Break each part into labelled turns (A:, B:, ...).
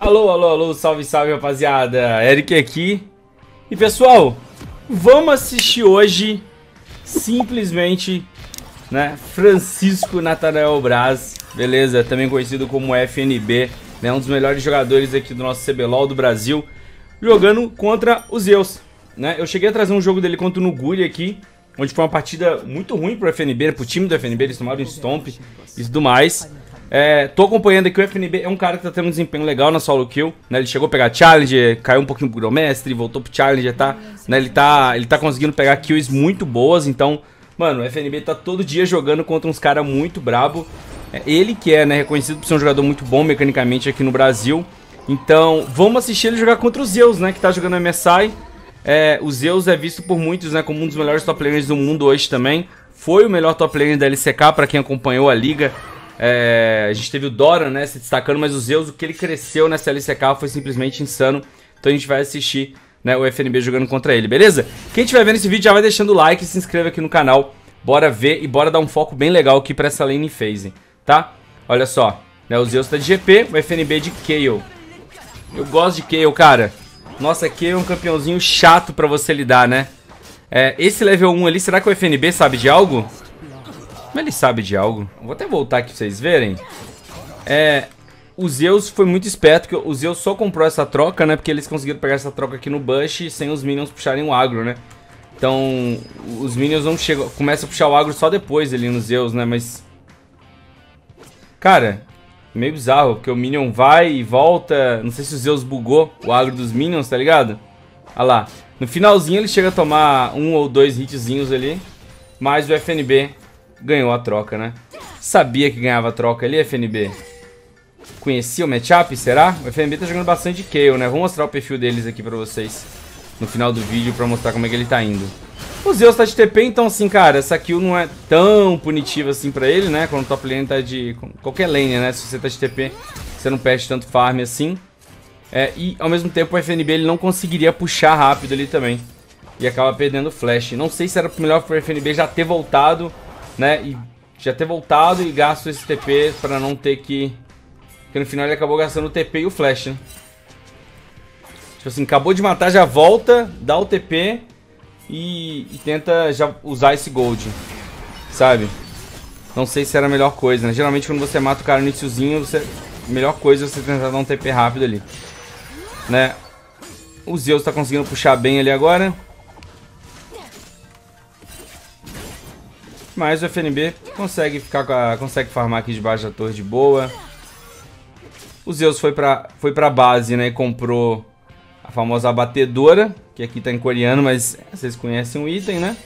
A: Alô, alô, alô, salve, salve rapaziada, Eric aqui. E pessoal, vamos assistir hoje simplesmente, né, Francisco Natanael Braz, beleza? Também conhecido como FNB, né, um dos melhores jogadores aqui do nosso CBLOL do Brasil, jogando contra os Zeus, né? Eu cheguei a trazer um jogo dele contra o Nuguri aqui, onde foi uma partida muito ruim pro FNB, pro time do FNB, eles tomaram um stomp e tudo mais. É, tô acompanhando aqui o FNB, é um cara que tá tendo um desempenho legal na solo kill, né? Ele chegou a pegar Challenger, caiu um pouquinho pro Gromestre, voltou pro Challenger, tá? Né? Ele, tá ele tá conseguindo pegar kills muito boas, então, mano, o FNB tá todo dia jogando contra uns caras muito brabo. É ele que é, né, reconhecido por ser um jogador muito bom mecanicamente aqui no Brasil. Então, vamos assistir ele jogar contra o Zeus, né, que tá jogando MSI. É, o Zeus é visto por muitos, né, como um dos melhores top laners do mundo hoje também. Foi o melhor top laner da LCK para quem acompanhou a liga. É, a gente teve o Dora, né, se destacando, mas o Zeus, o que ele cresceu nessa LCK foi simplesmente insano. Então a gente vai assistir né, o FNB jogando contra ele, beleza? Quem estiver vendo esse vídeo já vai deixando o like se inscreva aqui no canal. Bora ver e bora dar um foco bem legal aqui pra essa lane phase, tá? Olha só, né, o Zeus tá de GP, o FNB de Kayle. Eu gosto de Kayle, cara. Nossa, Kayle é um campeãozinho chato pra você lidar, né? É, esse level 1 ali, será que o FNB sabe de algo? Mas ele sabe de algo. Vou até voltar aqui pra vocês verem. É, o Zeus foi muito esperto, que o Zeus só comprou essa troca, né? Porque eles conseguiram pegar essa troca aqui no Bush sem os minions puxarem o agro, né? Então, os minions não chegam, começam a puxar o agro só depois ali no Zeus, né? Mas... Cara, meio bizarro, porque o minion vai e volta... Não sei se o Zeus bugou o agro dos minions, tá ligado? Olha lá. No finalzinho ele chega a tomar um ou dois hitzinhos ali, mas o FNB ganhou a troca, né? Sabia que ganhava a troca ali, FNB? Conhecia o matchup, será? O FNB tá jogando bastante Kayle, né? Vou mostrar o perfil deles aqui pra vocês no final do vídeo pra mostrar como é que ele tá indo. O Zeus tá de TP, então assim, cara, essa kill não é tão punitiva assim pra ele, né? Quando o top lane tá de... qualquer lane, né? Se você tá de TP, você não perde tanto farm assim. É, e ao mesmo tempo o FNB ele não conseguiria puxar rápido ali também. E acaba perdendo flash. Não sei se era melhor pro FNB já ter voltado né? E já ter voltado e gasto esse TP pra não ter que... Porque no final ele acabou gastando o TP e o flash, né? Tipo assim, acabou de matar, já volta, dá o TP e, e tenta já usar esse gold, sabe? Não sei se era a melhor coisa, né? Geralmente quando você mata o cara no iníciozinho, você... a melhor coisa é você tentar dar um TP rápido ali. Né? O Zeus tá conseguindo puxar bem ali agora. Mas o FNB consegue ficar a, consegue farmar aqui debaixo da torre de boa. O Zeus foi pra, foi pra base, né? E comprou a famosa abatedora, que aqui tá em coreano, mas vocês conhecem o item, né?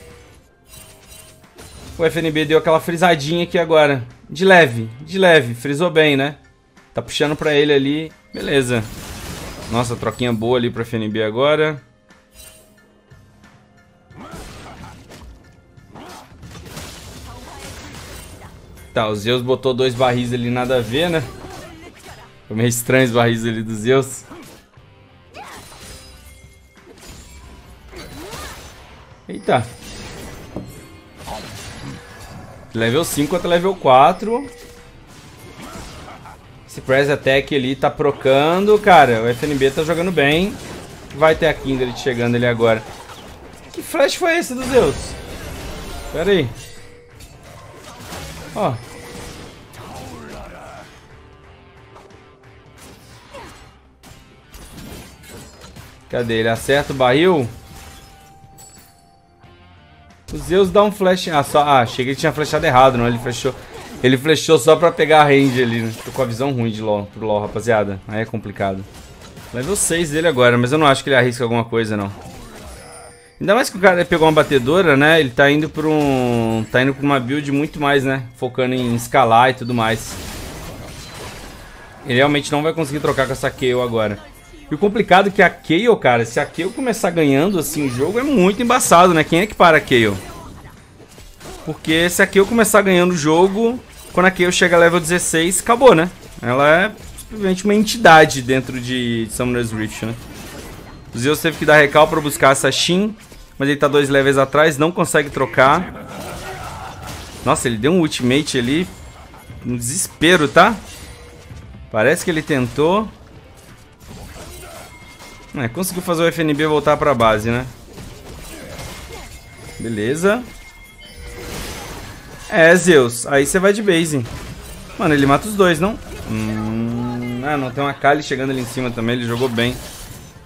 A: O FNB deu aquela frisadinha aqui agora. De leve, de leve. Frisou bem, né? Tá puxando pra ele ali. Beleza. Nossa, troquinha boa ali pro FNB agora. Tá, o Zeus botou dois barris ali, nada a ver, né? Foi meio estranho os barris ali do Zeus. Eita. Level 5 até level 4. Esse Press Attack ali tá procando. Cara, o FNB tá jogando bem. Vai ter a Kindred chegando ali agora. Que flash foi esse do Zeus? Pera aí. Ó. Cadê? Ele acerta o barril. O Zeus dá um flash. Ah, só. Ah, achei que ele tinha flechado errado, não. Ele flechou. Ele flechou só pra pegar a range ali. Né? Tô com a visão ruim de LOL, pro LOL, rapaziada. Aí é complicado. Level 6 dele agora, mas eu não acho que ele arrisca alguma coisa, não. Ainda mais que o cara pegou uma batedora, né? Ele tá indo pra um... Tá indo pra uma build muito mais, né? Focando em escalar e tudo mais. Ele realmente não vai conseguir trocar com essa Kayle agora. E o complicado é que a Kayle, cara, se a Kayle começar ganhando assim o jogo, é muito embaçado, né? Quem é que para a Kayle? Porque se a Kayle começar ganhando o jogo, quando a Kayle chega a level 16, acabou, né? Ela é simplesmente uma entidade dentro de Summoner's Rift, né? O Zeus teve que dar recal pra buscar essa Shin. Mas ele tá dois levels atrás, não consegue trocar. Nossa, ele deu um ultimate ali. Um desespero, tá? Parece que ele tentou. É, conseguiu fazer o FNB voltar pra base, né? Beleza. É, Zeus. Aí você vai de base. Mano, ele mata os dois, não? Hum... Ah, não. Tem uma Kali chegando ali em cima também. Ele jogou bem.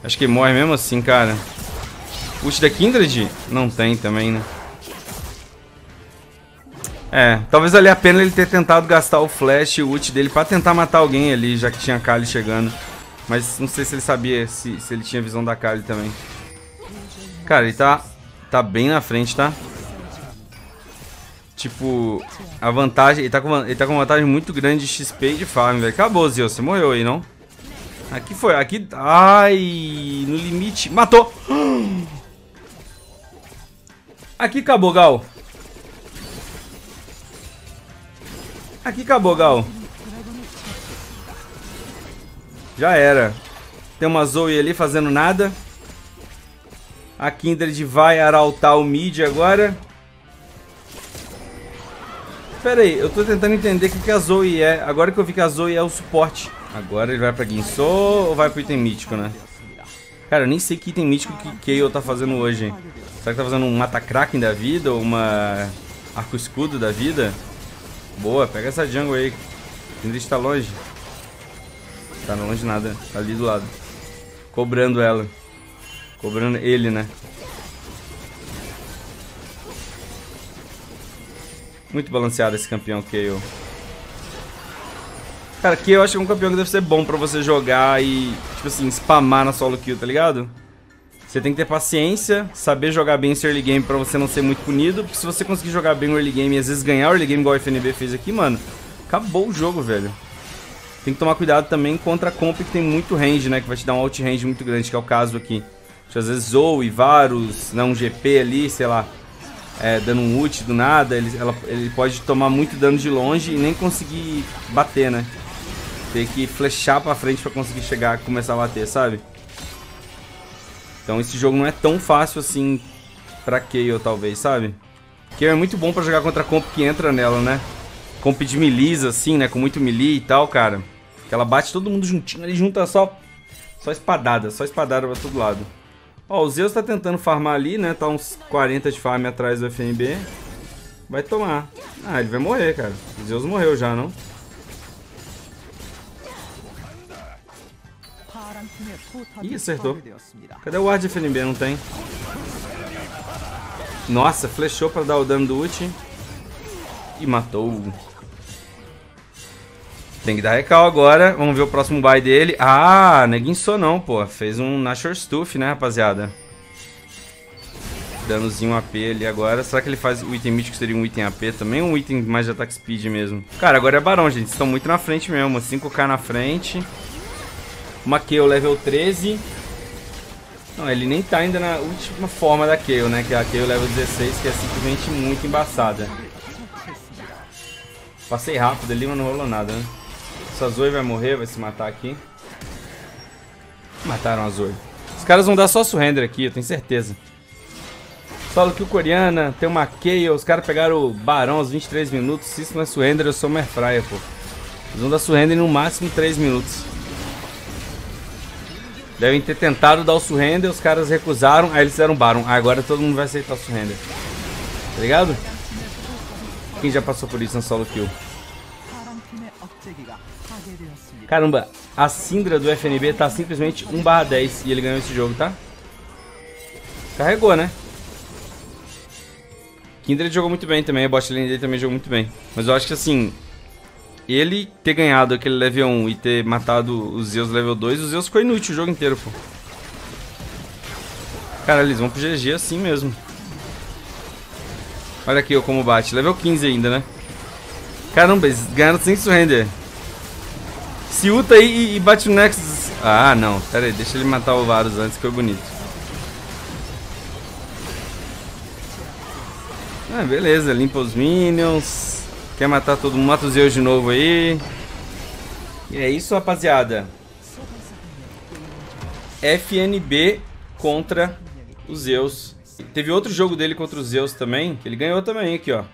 A: Acho que morre mesmo assim, cara. Ult da Kindred? Não tem também, né? É, talvez ali a pena ele ter tentado gastar o flash e o ult dele pra tentar matar alguém ali, já que tinha a Kali chegando. Mas não sei se ele sabia se, se ele tinha visão da Kali também. Cara, ele tá, tá bem na frente, tá? Tipo, a vantagem... Ele tá com, ele tá com uma vantagem muito grande de XP e de farm, velho. Acabou, Zio. Você morreu aí, não? Aqui foi. Aqui... Ai... No limite... Matou! Aqui acabou, Gal. Aqui acabou, Gal. Já era. Tem uma Zoe ali fazendo nada. A Kindred vai arautar o mid agora. Pera aí, eu tô tentando entender o que, que a Zoe é. Agora que eu vi que a Zoe é o suporte. Agora ele vai pra Guinsoo ou vai pro item mítico, né? Cara, eu nem sei que item mítico que Kayle tá fazendo hoje. Será que tá fazendo um Mata-Kraken da vida ou uma Arco-Escudo da vida? Boa, pega essa jungle aí. Kindred tá longe. Tá longe nada, tá ali do lado. Cobrando ela. Cobrando ele, né? Muito balanceado esse campeão Kayle. Cara, eu acho que é um campeão que deve ser bom pra você jogar e, tipo assim, spamar na solo kill, tá ligado? Você tem que ter paciência, saber jogar bem esse early game pra você não ser muito punido. Porque se você conseguir jogar bem o early game e às vezes ganhar o early game igual o FNB fez aqui, mano, acabou o jogo, velho. Tem que tomar cuidado também contra a comp que tem muito range, né? Que vai te dar um out range muito grande, que é o caso aqui. Às vezes Zoe, Varus, né, um GP ali, sei lá, é, dando um ult do nada, ele, ela, ele pode tomar muito dano de longe e nem conseguir bater, né? Ter que flechar pra frente pra conseguir chegar e começar a bater, sabe? Então esse jogo não é tão fácil assim pra Kayle, talvez, sabe? Kayle é muito bom pra jogar contra a comp que entra nela, né? Comp de melee, assim, né? Com muito melee e tal, cara. Que ela bate todo mundo juntinho, ali junta só... Só espadada, só espadada pra todo lado. Ó, o Zeus tá tentando farmar ali, né? Tá uns 40 de farm atrás do FNB. Vai tomar. Ah, ele vai morrer, cara. O Zeus morreu já, não? Ih, acertou. Cadê o ward FNB? Não tem. Nossa, flechou pra dar o dano do ult. E matou. Tem que dar recal agora. Vamos ver o próximo buy dele. Ah, neguinçou não, pô. Fez um Nashor Stuff, né, rapaziada? Danozinho AP ali agora. Será que ele faz o item mítico seria um item AP também um item mais de ataque speed mesmo? Cara, agora é barão, gente. Estão muito na frente mesmo. 5k na frente. Uma Kayle level 13. Não, ele nem tá ainda na última forma da Kayle, né? Que é a Kayle level 16, que é simplesmente muito embaçada. Passei rápido ali, mas não rolou nada, né? Essa Zoe vai morrer, vai se matar aqui. Mataram a Zoe. Os caras vão dar só surrender aqui, eu tenho certeza. Solo que o coreana, tem uma Kayle, os caras pegaram o Barão aos 23 minutos. Se isso não é surrender, eu sou uma airfryer, pô. Eles vão dar surrender no máximo 3 minutos. Devem ter tentado dar o surrender, os caras recusaram, aí eles fizeram Baron. Ah, agora todo mundo vai aceitar o surrender. Tá ligado? Quem já passou por isso no solo kill? Caramba, a Syndra do FNB tá simplesmente 1 10 e ele ganhou esse jogo, tá? Carregou, né? Kindred jogou muito bem também, a bot lane dele também jogou muito bem. Mas eu acho que assim, ele ter ganhado aquele level 1 e ter matado os Zeus level 2, os Zeus ficou inútil o jogo inteiro, pô. Cara, eles vão pro GG assim mesmo. Olha aqui ó, como bate. Level 15 ainda, né? Caramba, eles ganharam sem surrender. Se uta aí e, bate no Nexus. Ah, não. Pera aí, deixa ele matar o Varus antes, que foi bonito. Ah, beleza. Limpa os minions. Quer matar todo mundo? Mata os Zeus de novo aí. E é isso, rapaziada. FNB contra os Zeus. Teve outro jogo dele contra os Zeus também, que ele ganhou também aqui, ó.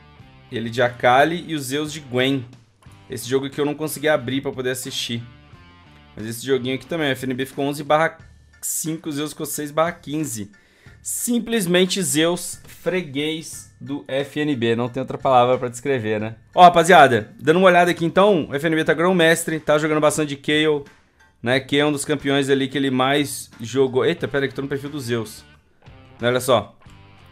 A: Ele de Akali e os Zeus de Gwen. Esse jogo aqui eu não consegui abrir pra poder assistir. Mas esse joguinho aqui também, FNB ficou 11 barra 5, Zeus ficou 6 barra 15. Simplesmente Zeus, freguês do FNB. Não tem outra palavra pra descrever, né? Ó, rapaziada, dando uma olhada aqui então, o FNB tá grão mestre, tá jogando bastante de Kayle, né? Que é um dos campeões ali que ele mais jogou. Eita, pera que tô no perfil do Zeus. Olha só.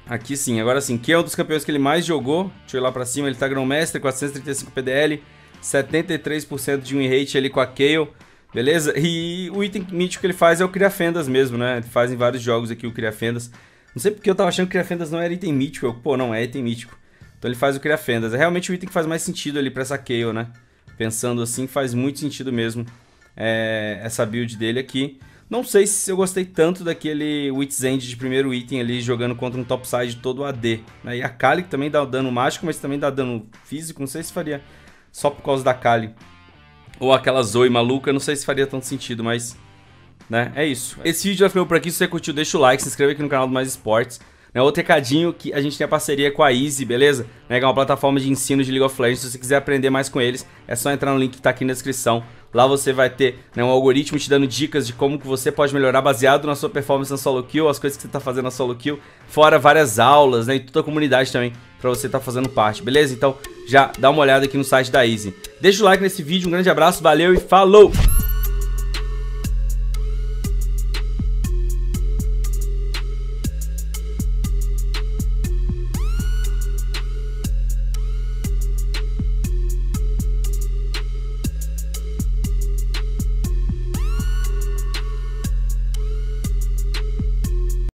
A: Aqui sim, agora sim. Que é um dos campeões que ele mais jogou. Deixa eu ir lá pra cima. Ele tá grão-mestre, 435 PDL, 73% de win rate ali com a Kayle. Beleza? E o item mítico que ele faz é o Criafendas mesmo, né? Ele faz em vários jogos aqui o Criafendas. Não sei porque eu tava achando que Criafendas não era item mítico. Eu, pô, não, é item mítico. Então ele faz o Criafendas. É realmente o item que faz mais sentido ali pra essa Kayle, né? Pensando assim, faz muito sentido mesmo é, essa build dele aqui. Não sei se eu gostei tanto daquele Wit's End de primeiro item ali, jogando contra um topside todo AD. Né? E a Kali também dá dano mágico, mas também dá dano físico. Não sei se faria só por causa da Kali. Ou aquela Zoe maluca, não sei se faria tanto sentido, mas... Né? É isso. Esse vídeo já ficou por aqui. Se você curtiu, deixa o like, se inscreve aqui no canal do Mais Esportes. Né, outro recadinho que a gente tem a parceria com a Easy, beleza? Né, que é uma plataforma de ensino de League of Legends. Se você quiser aprender mais com eles, é só entrar no link que está aqui na descrição. Lá você vai ter né, um algoritmo te dando dicas de como que você pode melhorar baseado na sua performance na solo kill, as coisas que você está fazendo na solo kill, fora várias aulas, né, e toda a comunidade também para você estar tá fazendo parte, beleza? Então já dá uma olhada aqui no site da Easy. Deixa o like nesse vídeo, um grande abraço, valeu e falou!